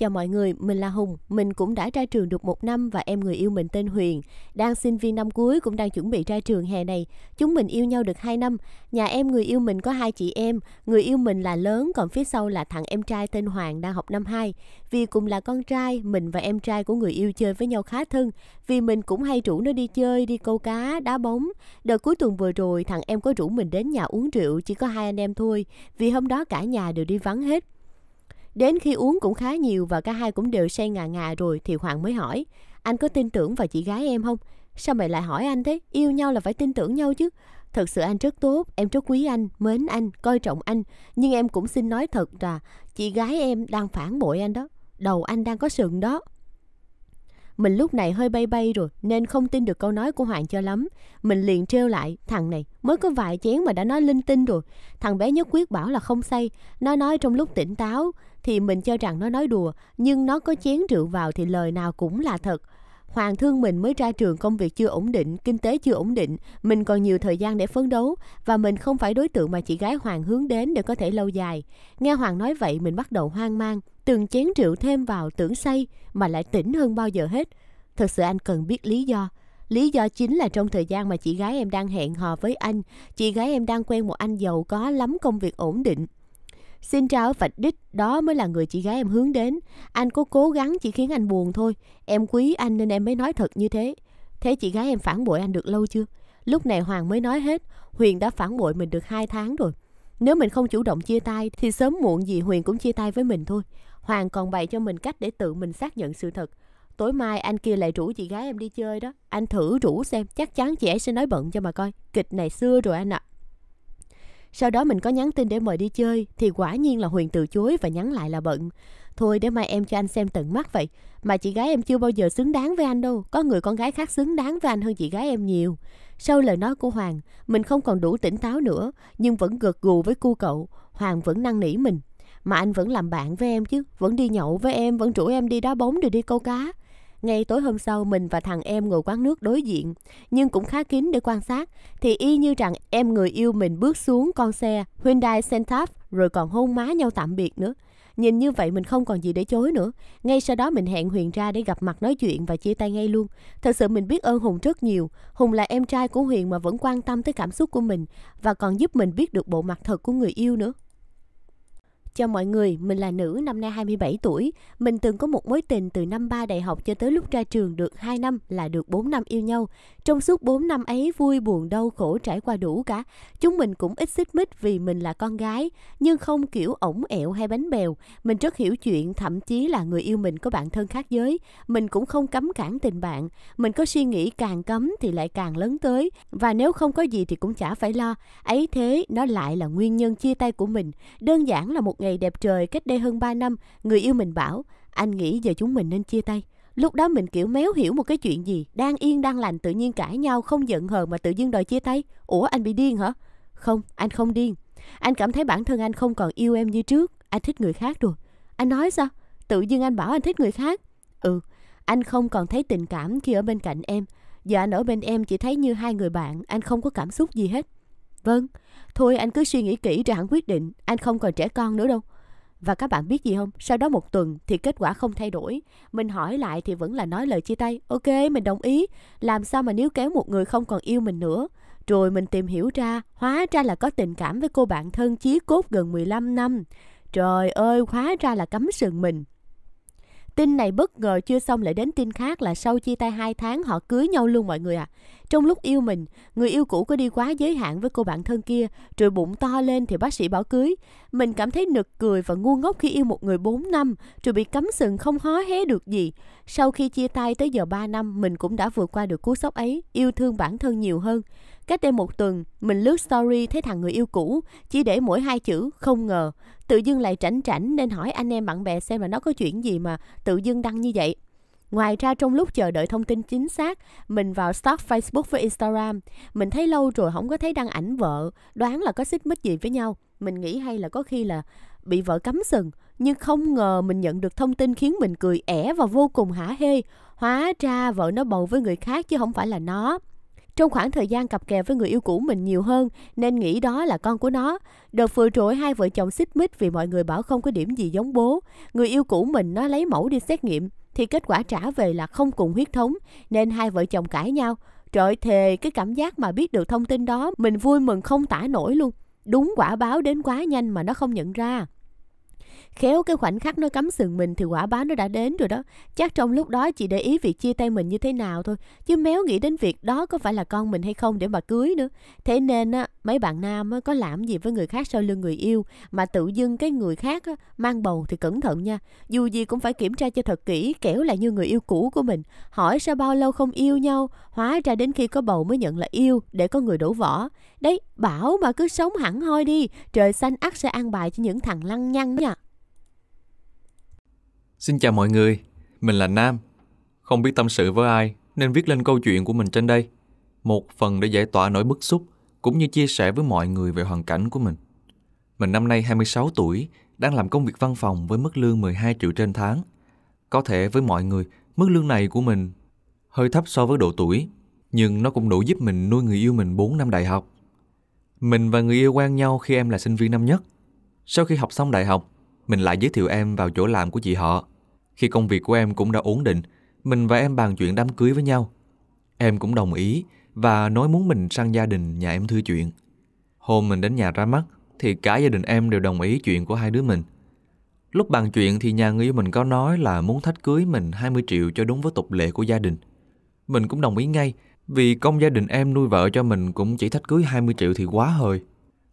Chào mọi người, mình là Hùng. Mình cũng đã ra trường được một năm và em người yêu mình tên Huyền. Đang sinh viên năm cuối cũng đang chuẩn bị ra trường hè này. Chúng mình yêu nhau được 2 năm. Nhà em người yêu mình có hai chị em. Người yêu mình là lớn, còn phía sau là thằng em trai tên Hoàng đang học năm 2. Vì cùng là con trai, mình và em trai của người yêu chơi với nhau khá thân. Vì mình cũng hay rủ nó đi chơi, đi câu cá, đá bóng. Đợt cuối tuần vừa rồi, thằng em có rủ mình đến nhà uống rượu, chỉ có hai anh em thôi. Vì hôm đó cả nhà đều đi vắng hết. Đến khi uống cũng khá nhiều và cả hai cũng đều say ngà ngà rồi thì Hoàng mới hỏi Anh có tin tưởng vào chị gái em không? Sao mày lại hỏi anh thế? Yêu nhau là phải tin tưởng nhau chứ. Thật sự anh rất tốt, em rất quý anh, mến anh, coi trọng anh. Nhưng em cũng xin nói thật là chị gái em đang phản bội anh đó. Đầu anh đang có sừng đó. Mình lúc này hơi bay bay rồi nên không tin được câu nói của Hoàng cho lắm. Mình liền trêu lại, thằng này mới có vài chén mà đã nói linh tinh rồi. Thằng bé nhất quyết bảo là không say. Nó nói trong lúc tỉnh táo thì mình cho rằng nó nói đùa. Nhưng nó có chén rượu vào thì lời nào cũng là thật. Hoàng thương mình mới ra trường công việc chưa ổn định, kinh tế chưa ổn định, mình còn nhiều thời gian để phấn đấu và mình không phải đối tượng mà chị gái Hoàng hướng đến để có thể lâu dài. Nghe Hoàng nói vậy mình bắt đầu hoang mang, từng chén rượu thêm vào tưởng say mà lại tỉnh hơn bao giờ hết. Thật sự anh cần biết lý do. Lý do chính là trong thời gian mà chị gái em đang hẹn hò với anh, chị gái em đang quen một anh giàu có lắm công việc ổn định. Xin chào vạch đích, đó mới là người chị gái em hướng đến. Anh có cố gắng chỉ khiến anh buồn thôi. Em quý anh nên em mới nói thật như thế. Thế chị gái em phản bội anh được lâu chưa? Lúc này Hoàng mới nói hết. Huyền đã phản bội mình được 2 tháng rồi. Nếu mình không chủ động chia tay thì sớm muộn gì Huyền cũng chia tay với mình thôi. Hoàng còn bày cho mình cách để tự mình xác nhận sự thật. Tối mai anh kia lại rủ chị gái em đi chơi đó. Anh thử rủ xem, chắc chắn chị ấy sẽ nói bận cho mà coi. Kịch này xưa rồi anh ạ. À. Sau đó mình có nhắn tin để mời đi chơi thì quả nhiên là Huyền từ chối và nhắn lại là bận. Thôi để mai em cho anh xem tận mắt vậy. Mà chị gái em chưa bao giờ xứng đáng với anh đâu. Có người con gái khác xứng đáng với anh hơn chị gái em nhiều. Sau lời nói của Hoàng, mình không còn đủ tỉnh táo nữa, nhưng vẫn gật gù với cu cậu. Hoàng vẫn năn nỉ mình. Mà anh vẫn làm bạn với em chứ, vẫn đi nhậu với em, vẫn rủ em đi đá bóng rồi đi câu cá. Ngay tối hôm sau mình và thằng em ngồi quán nước đối diện, nhưng cũng khá kín để quan sát, thì y như rằng em người yêu mình bước xuống con xe Hyundai Santaf rồi còn hôn má nhau tạm biệt nữa. Nhìn như vậy mình không còn gì để chối nữa. Ngay sau đó mình hẹn Huyền ra để gặp mặt nói chuyện và chia tay ngay luôn. Thật sự mình biết ơn Hùng rất nhiều. Hùng là em trai của Huyền mà vẫn quan tâm tới cảm xúc của mình và còn giúp mình biết được bộ mặt thật của người yêu nữa. Chào mọi người, mình là nữ năm nay 27 tuổi. Mình từng có một mối tình từ năm 3 đại học cho tới lúc ra trường được 2 năm là được 4 năm yêu nhau. Trong suốt 4 năm ấy vui buồn đau khổ trải qua đủ cả. Chúng mình cũng ít xích mích vì mình là con gái, nhưng không kiểu ổng ẹo hay bánh bèo. Mình rất hiểu chuyện, thậm chí là người yêu mình có bạn thân khác giới. Mình cũng không cấm cản tình bạn. Mình có suy nghĩ càng cấm thì lại càng lớn tới. Và nếu không có gì thì cũng chả phải lo. Ấy thế, nó lại là nguyên nhân chia tay của mình. Đơn giản là một ngày đẹp trời cách đây hơn 3 năm, người yêu mình bảo, anh nghĩ giờ chúng mình nên chia tay. Lúc đó mình kiểu méo hiểu một cái chuyện gì, đang yên đang lành tự nhiên cãi nhau không giận hờn mà tự dưng đòi chia tay. Ủa anh bị điên hả? Không, anh không điên. Anh cảm thấy bản thân anh không còn yêu em như trước, anh thích người khác rồi. Anh nói sao? Tự dưng anh bảo anh thích người khác. Ừ, anh không còn thấy tình cảm khi ở bên cạnh em. Giờ anh ở bên em chỉ thấy như hai người bạn, anh không có cảm xúc gì hết. Vâng, thôi anh cứ suy nghĩ kỹ rồi hẳn quyết định, anh không còn trẻ con nữa đâu. Và các bạn biết gì không? Sau đó một tuần thì kết quả không thay đổi. Mình hỏi lại thì vẫn là nói lời chia tay. Ok, mình đồng ý. Làm sao mà níu kéo một người không còn yêu mình nữa? Rồi mình tìm hiểu ra, hóa ra là có tình cảm với cô bạn thân chí cốt gần 15 năm. Trời ơi, hóa ra là cấm sừng mình. Tin này bất ngờ chưa xong lại đến tin khác là sau chia tay 2 tháng họ cưới nhau luôn mọi người ạ. À. Trong lúc yêu mình, người yêu cũ có đi quá giới hạn với cô bạn thân kia, rồi bụng to lên thì bác sĩ bảo cưới. Mình cảm thấy nực cười và ngu ngốc khi yêu một người 4 năm, rồi bị cấm sừng không hó hé được gì. Sau khi chia tay tới giờ 3 năm, mình cũng đã vượt qua được cú sốc ấy, yêu thương bản thân nhiều hơn. Cách đây một tuần, mình lướt story thấy thằng người yêu cũ, chỉ để mỗi hai chữ không ngờ. Tự dưng lại trảnh trảnh nên hỏi anh em bạn bè xem là nó có chuyện gì mà tự dưng đăng như vậy. Ngoài ra trong lúc chờ đợi thông tin chính xác, mình vào stalk Facebook với Instagram. Mình thấy lâu rồi không có thấy đăng ảnh vợ, đoán là có xích mích gì với nhau. Mình nghĩ hay là có khi là bị vợ cấm sừng. Nhưng không ngờ mình nhận được thông tin khiến mình cười ẻ và vô cùng hả hê. Hóa ra vợ nó bầu với người khác chứ không phải là nó. trong khoảng thời gian cặp kè với người yêu cũ mình nhiều hơn nên nghĩ đó là con của nó. Đợt vừa rồi hai vợ chồng xích mích vì mọi người bảo không có điểm gì giống bố. Người yêu cũ mình nó lấy mẫu đi xét nghiệm thì kết quả trả về là không cùng huyết thống, nên hai vợ chồng cãi nhau. Trời thề cái cảm giác mà biết được thông tin đó, mình vui mừng không tả nổi luôn. Đúng quả báo đến quá nhanh mà nó không nhận ra. Khéo cái khoảnh khắc nó cắm sừng mình thì quả báo nó đã đến rồi đó. Chắc trong lúc đó chị để ý việc chia tay mình như thế nào thôi. Chứ méo nghĩ đến việc đó có phải là con mình hay không để mà cưới nữa. Thế nên á, mấy bạn nam á, có làm gì với người khác sau lưng người yêu mà tự dưng cái người khác á, mang bầu thì cẩn thận nha. Dù gì cũng phải kiểm tra cho thật kỹ kẻo là như người yêu cũ của mình. Hỏi sao bao lâu không yêu nhau, hóa ra đến khi có bầu mới nhận là yêu để có người đổ vỏ. Đấy, bảo mà cứ sống hẳn hoi đi, trời xanh ắt sẽ an bài cho những thằng lăng nhăng nha. Xin chào mọi người, mình là Nam. Không biết tâm sự với ai nên viết lên câu chuyện của mình trên đây. Một phần để giải tỏa nỗi bức xúc cũng như chia sẻ với mọi người về hoàn cảnh của mình. Mình năm nay 26 tuổi, đang làm công việc văn phòng với mức lương 12 triệu trên tháng. Có thể với mọi người, mức lương này của mình hơi thấp so với độ tuổi, nhưng nó cũng đủ giúp mình nuôi người yêu mình 4 năm đại học. Mình và người yêu quen nhau khi em là sinh viên năm nhất. Sau khi học xong đại học, mình lại giới thiệu em vào chỗ làm của chị họ. Khi công việc của em cũng đã ổn định, mình và em bàn chuyện đám cưới với nhau. Em cũng đồng ý và nói muốn mình sang gia đình nhà em thư chuyện. Hôm mình đến nhà ra mắt thì cả gia đình em đều đồng ý chuyện của hai đứa mình. Lúc bàn chuyện thì nhà người yêu mình có nói là muốn thách cưới mình 20 triệu cho đúng với tục lệ của gia đình. Mình cũng đồng ý ngay vì công gia đình em nuôi vợ cho mình cũng chỉ thách cưới 20 triệu thì quá hơi.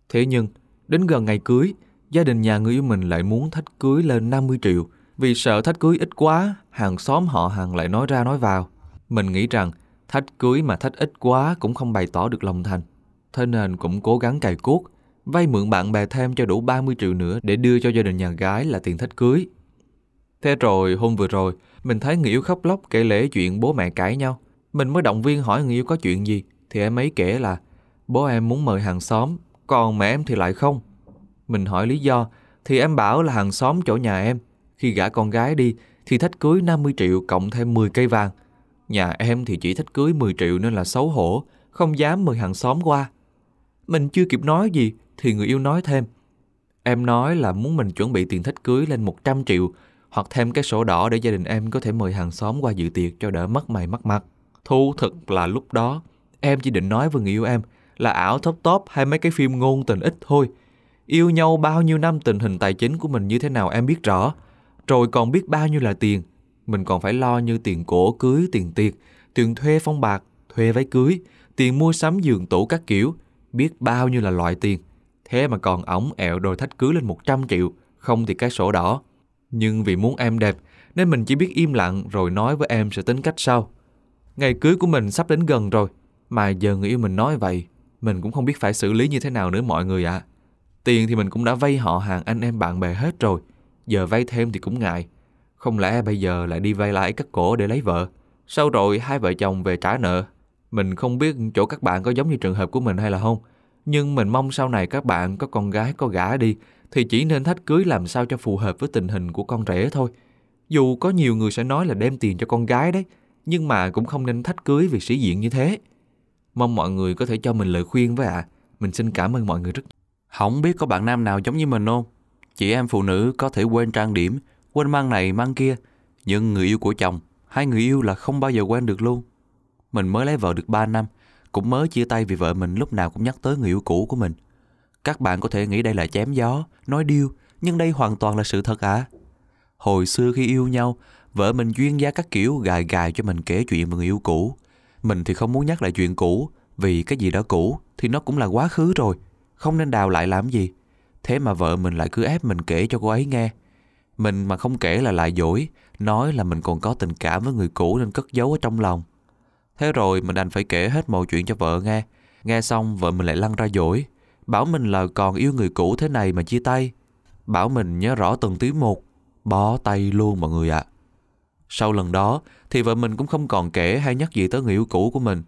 Thế nhưng, đến gần ngày cưới gia đình nhà người yêu mình lại muốn thách cưới lên 50 triệu. Vì sợ thách cưới ít quá, hàng xóm họ hàng lại nói ra nói vào. Mình nghĩ rằng thách cưới mà thách ít quá cũng không bày tỏ được lòng thành. Thế nên cũng cố gắng cày cuốc, vay mượn bạn bè thêm cho đủ 30 triệu nữa để đưa cho gia đình nhà gái là tiền thách cưới. Thế rồi hôm vừa rồi, mình thấy người yêu khóc lóc kể lễ chuyện bố mẹ cãi nhau. Mình mới động viên hỏi người yêu có chuyện gì, thì em ấy kể là bố em muốn mời hàng xóm, còn mẹ em thì lại không. Mình hỏi lý do, thì em bảo là hàng xóm chỗ nhà em. Khi gả con gái đi, thì thách cưới 50 triệu cộng thêm 10 cây vàng. Nhà em thì chỉ thách cưới 10 triệu nên là xấu hổ, không dám mời hàng xóm qua. Mình chưa kịp nói gì, thì người yêu nói thêm. Em nói là muốn mình chuẩn bị tiền thách cưới lên 100 triệu, hoặc thêm cái sổ đỏ để gia đình em có thể mời hàng xóm qua dự tiệc cho đỡ mất mày mất mặt. Thu thực là lúc đó, em chỉ định nói với người yêu em là ảo thấp top hay mấy cái phim ngôn tình ít thôi – Yêu nhau bao nhiêu năm tình hình tài chính của mình như thế nào em biết rõ. Rồi còn biết bao nhiêu là tiền. Mình còn phải lo như tiền cổ cưới, tiền tiệc, tiền thuê phong bạc, thuê váy cưới, tiền mua sắm giường tủ các kiểu. Biết bao nhiêu là loại tiền. Thế mà còn ổng ẹo đòi thách cưới lên 100 triệu, không thì cái sổ đỏ. Nhưng vì muốn em đẹp, nên mình chỉ biết im lặng rồi nói với em sẽ tính cách sau. Ngày cưới của mình sắp đến gần rồi, mà giờ người yêu mình nói vậy, mình cũng không biết phải xử lý như thế nào nữa mọi người ạ. À. Tiền thì mình cũng đã vay họ hàng anh em bạn bè hết rồi. Giờ vay thêm thì cũng ngại. Không lẽ bây giờ lại đi vay lại cắt cổ để lấy vợ. Sau rồi hai vợ chồng về trả nợ. Mình không biết chỗ các bạn có giống như trường hợp của mình hay là không. Nhưng mình mong sau này các bạn có con gái có gả đi thì chỉ nên thách cưới làm sao cho phù hợp với tình hình của con rể thôi. Dù có nhiều người sẽ nói là đem tiền cho con gái đấy, nhưng mà cũng không nên thách cưới vì sĩ diện như thế. Mong mọi người có thể cho mình lời khuyên với ạ. À. Mình xin cảm ơn mọi người rất không biết có bạn nam nào giống như mình không? Chị em phụ nữ có thể quên trang điểm, quên mang này mang kia, nhưng người yêu của chồng, hai người yêu là không bao giờ quên được luôn. Mình mới lấy vợ được 3 năm, cũng mới chia tay vì vợ mình lúc nào cũng nhắc tới người yêu cũ của mình. Các bạn có thể nghĩ đây là chém gió, nói điêu, nhưng đây hoàn toàn là sự thật à. Hồi xưa khi yêu nhau, vợ mình duyên gia các kiểu gài gài cho mình kể chuyện về người yêu cũ. Mình thì không muốn nhắc lại chuyện cũ, vì cái gì đã cũ thì nó cũng là quá khứ rồi không nên đào lại làm gì Thế mà vợ mình lại cứ ép mình kể cho cô ấy nghe. Mình mà không kể là lại dỗi, Nói là mình còn có tình cảm với người cũ nên cất giấu ở trong lòng. Thế rồi mình đành phải kể hết mọi chuyện cho vợ nghe. Nghe xong, vợ mình lại lăn ra dỗi. Bảo mình là còn yêu người cũ thế này mà chia tay. Bảo mình nhớ rõ từng tí một, Bó tay luôn mọi người ạ. À. Sau lần đó thì vợ mình cũng không còn kể hay nhắc gì tới người yêu cũ của mình.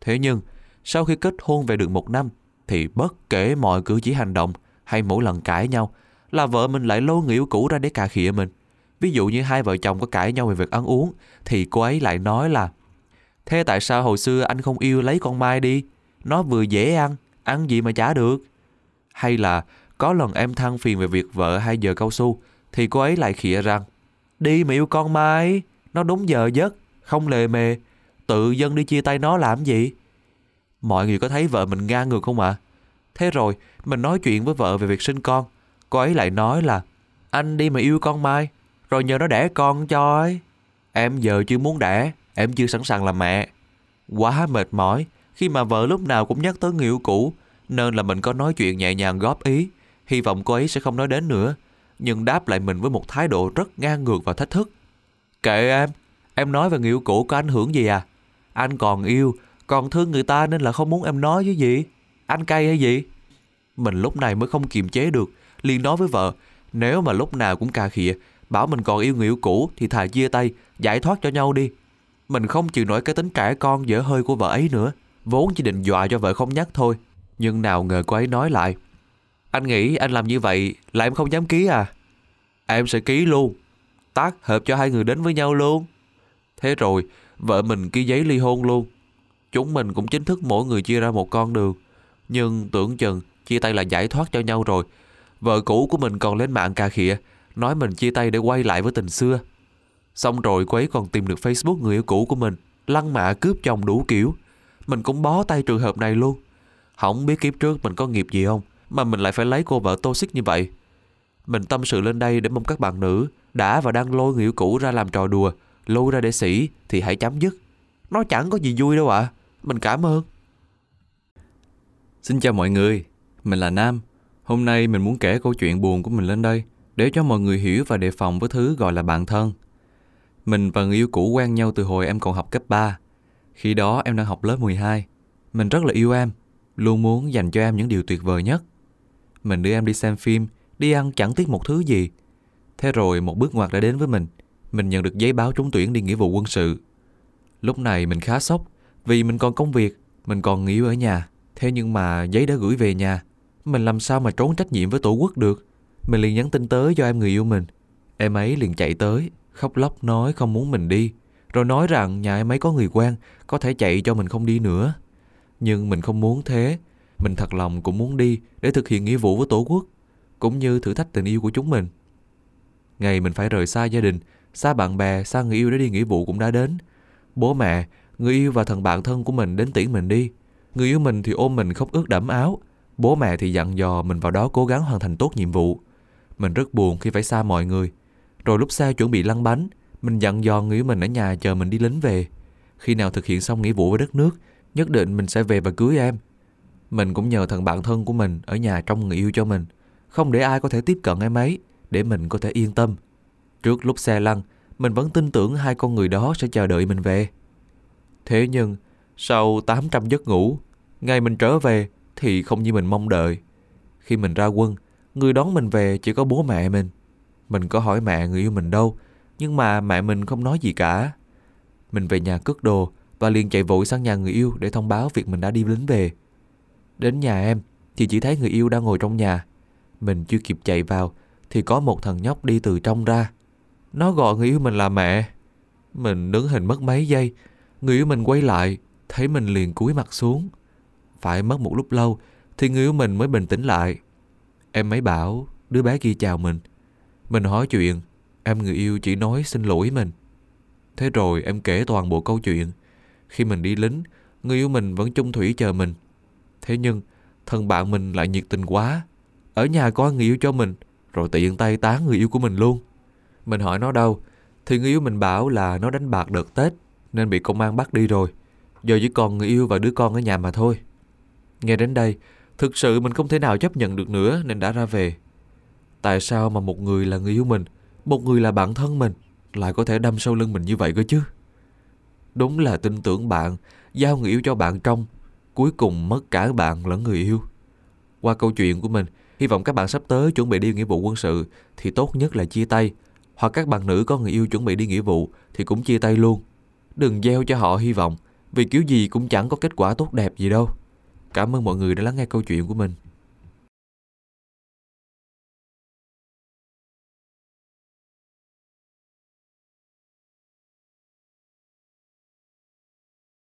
Thế nhưng, sau khi kết hôn về được một năm thì bất kể mọi cử chỉ hành động hay mỗi lần cãi nhau là vợ mình lại lôi người yêu cũ ra để cà khịa mình. Ví dụ như hai vợ chồng có cãi nhau về việc ăn uống thì cô ấy lại nói là Thế tại sao hồi xưa anh không yêu lấy con Mai đi? Nó vừa dễ ăn, ăn gì mà chả được. Hay là có lần em than phiền về việc vợ hai giờ cao su thì cô ấy lại khịa rằng Đi mà yêu con Mai, nó đúng giờ giấc, không lề mề, tự dân đi chia tay nó làm gì? Mọi người có thấy vợ mình ngang ngược không ạ? À? Thế rồi, mình nói chuyện với vợ về việc sinh con, cô ấy lại nói là anh đi mà yêu con Mai, rồi nhờ nó đẻ con cho ấy. Em giờ chưa muốn đẻ, em chưa sẵn sàng làm mẹ. Quá mệt mỏi khi mà vợ lúc nào cũng nhắc tới người yêu cũ, nên là mình có nói chuyện nhẹ nhàng góp ý, hy vọng cô ấy sẽ không nói đến nữa, nhưng đáp lại mình với một thái độ rất ngang ngược và thách thức. Kệ em, em nói về người yêu cũ có ảnh hưởng gì à? Anh còn yêu, còn thương người ta nên là không muốn em nói với gì. Anh cay hay gì? Mình lúc này mới không kiềm chế được, liền nói với vợ, nếu mà lúc nào cũng cà khịa, bảo mình còn yêu người yêu cũ thì thà chia tay, giải thoát cho nhau đi. Mình không chịu nổi cái tính trẻ con dở hơi của vợ ấy nữa, vốn chỉ định dọa cho vợ không nhắc thôi. Nhưng nào ngờ cô ấy nói lại, anh nghĩ anh làm như vậy là em không dám ký à? Em sẽ ký luôn, tác hợp cho hai người đến với nhau luôn. Thế rồi, vợ mình ký giấy ly hôn luôn. Chúng mình cũng chính thức mỗi người chia ra một con đường. Nhưng tưởng chừng chia tay là giải thoát cho nhau rồi. Vợ cũ của mình còn lên mạng cà khịa, nói mình chia tay để quay lại với tình xưa. Xong rồi cô ấy còn tìm được Facebook người yêu cũ của mình, lăng mạ cướp chồng đủ kiểu. Mình cũng bó tay trường hợp này luôn. Không biết kiếp trước mình có nghiệp gì không, mà mình lại phải lấy cô vợ tô xích như vậy. Mình tâm sự lên đây để mong các bạn nữ đã và đang lôi người yêu cũ ra làm trò đùa, lôi ra để sĩ thì hãy chấm dứt. Nó chẳng có gì vui đâu ạ. À. Mình cảm ơn. Xin chào mọi người, mình là Nam. Hôm nay mình muốn kể câu chuyện buồn của mình lên đây để cho mọi người hiểu và đề phòng với thứ gọi là bạn thân. Mình và người yêu cũ quen nhau từ hồi em còn học cấp 3. Khi đó em đang học lớp 12. Mình rất là yêu em, luôn muốn dành cho em những điều tuyệt vời nhất. Mình đưa em đi xem phim, đi ăn chẳng tiếc một thứ gì. Thế rồi một bước ngoặt đã đến với mình. Mình nhận được giấy báo trúng tuyển đi nghĩa vụ quân sự. Lúc này mình khá sốc vì mình còn công việc, mình còn nghỉ ở nhà. Thế nhưng mà giấy đã gửi về nhà. Mình làm sao mà trốn trách nhiệm với tổ quốc được. Mình liền nhắn tin tới cho em người yêu mình. Em ấy liền chạy tới, khóc lóc nói không muốn mình đi. Rồi nói rằng nhà em ấy có người quen, có thể chạy cho mình không đi nữa. Nhưng mình không muốn thế. Mình thật lòng cũng muốn đi để thực hiện nghĩa vụ với tổ quốc, cũng như thử thách tình yêu của chúng mình. Ngày mình phải rời xa gia đình, xa bạn bè, xa người yêu để đi nghĩa vụ cũng đã đến. Bố mẹ, người yêu và thằng bạn thân của mình đến tiễn mình đi. Người yêu mình thì ôm mình khóc ướt đẫm áo. Bố mẹ thì dặn dò mình vào đó cố gắng hoàn thành tốt nhiệm vụ. Mình rất buồn khi phải xa mọi người. Rồi lúc xa chuẩn bị lăn bánh, mình dặn dò người yêu mình ở nhà chờ mình đi lính về. Khi nào thực hiện xong nghĩa vụ với đất nước, nhất định mình sẽ về và cưới em. Mình cũng nhờ thằng bạn thân của mình ở nhà trong người yêu cho mình, không để ai có thể tiếp cận em ấy, để mình có thể yên tâm. Trước lúc xe lăn, mình vẫn tin tưởng hai con người đó sẽ chờ đợi mình về. Thế nhưng, sau 800 giấc ngủ, ngày mình trở về thì không như mình mong đợi. Khi mình ra quân, người đón mình về chỉ có bố mẹ mình. Mình có hỏi mẹ người yêu mình đâu, nhưng mà mẹ mình không nói gì cả. Mình về nhà cất đồ và liền chạy vội sang nhà người yêu để thông báo việc mình đã đi lính về. Đến nhà em thì chỉ thấy người yêu đang ngồi trong nhà. Mình chưa kịp chạy vào thì có một thằng nhóc đi từ trong ra. Nó gọi người yêu mình là mẹ. Mình đứng hình mất mấy giây. Người yêu mình quay lại, thấy mình liền cúi mặt xuống. Phải mất một lúc lâu thì người yêu mình mới bình tĩnh lại. Em mới bảo đứa bé kia chào mình. Mình hỏi chuyện, em người yêu chỉ nói xin lỗi mình. Thế rồi em kể toàn bộ câu chuyện. Khi mình đi lính, người yêu mình vẫn chung thủy chờ mình. Thế nhưng, thân bạn mình lại nhiệt tình quá. Ở nhà coi người yêu cho mình, rồi tiện tay tán người yêu của mình luôn. Mình hỏi nó đâu, thì người yêu mình bảo là nó đánh bạc đợt Tết, nên bị công an bắt đi rồi. Giờ chỉ còn người yêu và đứa con ở nhà mà thôi. Nghe đến đây, thực sự mình không thể nào chấp nhận được nữa nên đã ra về. Tại sao mà một người là người yêu mình, một người là bạn thân mình, lại có thể đâm sau lưng mình như vậy cơ chứ? Đúng là tin tưởng bạn, giao người yêu cho bạn trong, cuối cùng mất cả bạn lẫn người yêu. Qua câu chuyện của mình, hy vọng các bạn sắp tới chuẩn bị đi nghĩa vụ quân sự thì tốt nhất là chia tay. Hoặc các bạn nữ có người yêu chuẩn bị đi nghĩa vụ thì cũng chia tay luôn. Đừng gieo cho họ hy vọng, vì kiểu gì cũng chẳng có kết quả tốt đẹp gì đâu. Cảm ơn mọi người đã lắng nghe câu chuyện của mình.